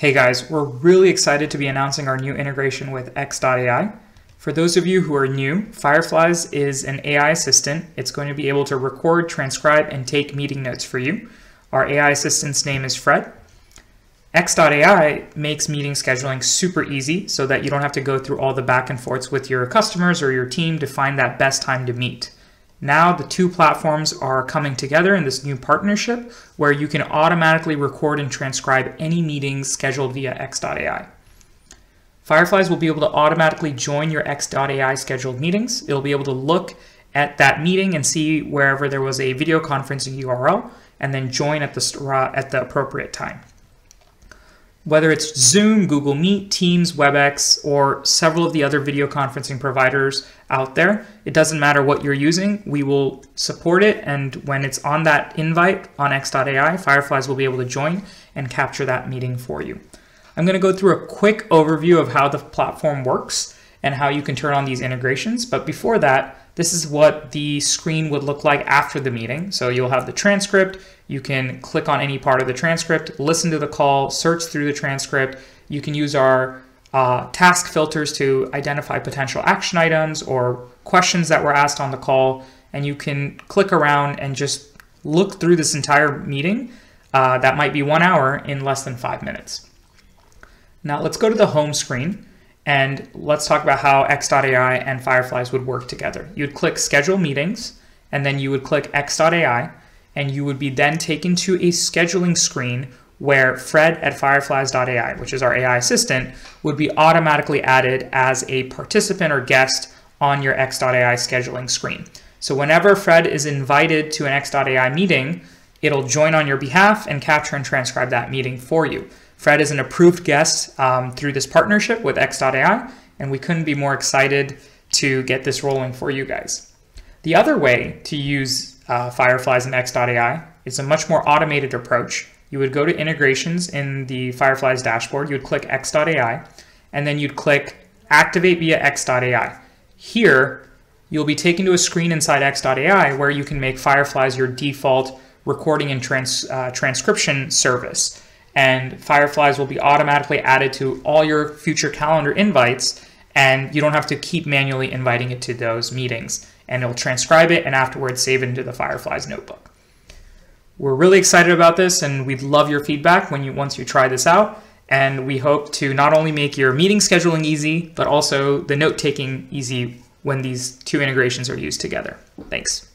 Hey guys, we're really excited to be announcing our new integration with X.AI. For those of you who are new, Fireflies is an AI assistant. It's going to be able to record, transcribe, and take meeting notes for you. Our AI assistant's name is Fred. X.AI makes meeting scheduling super easy so that you don't have to go through all the back and forths with your customers or your team to find that best time to meet. Now the two platforms are coming together in this new partnership where you can automatically record and transcribe any meetings scheduled via X.AI. Fireflies will be able to automatically join your X.AI scheduled meetings. It'll be able to look at that meeting and see wherever there was a video conferencing URL and then join at the, uh, at the appropriate time. Whether it's Zoom, Google Meet, Teams, WebEx, or several of the other video conferencing providers out there, it doesn't matter what you're using, we will support it. And when it's on that invite on X.AI, Fireflies will be able to join and capture that meeting for you. I'm going to go through a quick overview of how the platform works and how you can turn on these integrations. But before that, this is what the screen would look like after the meeting. So you'll have the transcript. You can click on any part of the transcript, listen to the call, search through the transcript. You can use our uh, task filters to identify potential action items or questions that were asked on the call. And you can click around and just look through this entire meeting uh, that might be one hour in less than five minutes. Now let's go to the home screen. And let's talk about how X.AI and Fireflies would work together. You'd click Schedule Meetings, and then you would click X.AI, and you would be then taken to a scheduling screen where Fred at Fireflies.ai, which is our AI assistant, would be automatically added as a participant or guest on your X.AI scheduling screen. So whenever Fred is invited to an X.AI meeting, it'll join on your behalf and capture and transcribe that meeting for you. Fred is an approved guest um, through this partnership with X.AI, and we couldn't be more excited to get this rolling for you guys. The other way to use uh, Fireflies and X.AI is a much more automated approach. You would go to integrations in the Fireflies dashboard, you would click X.AI, and then you'd click Activate via X.AI. Here, you'll be taken to a screen inside X.AI where you can make Fireflies your default recording and trans, uh, transcription service and Fireflies will be automatically added to all your future calendar invites and you don't have to keep manually inviting it to those meetings. And it'll transcribe it and afterwards save it into the Fireflies notebook. We're really excited about this and we'd love your feedback when you once you try this out. And we hope to not only make your meeting scheduling easy, but also the note taking easy when these two integrations are used together. Thanks.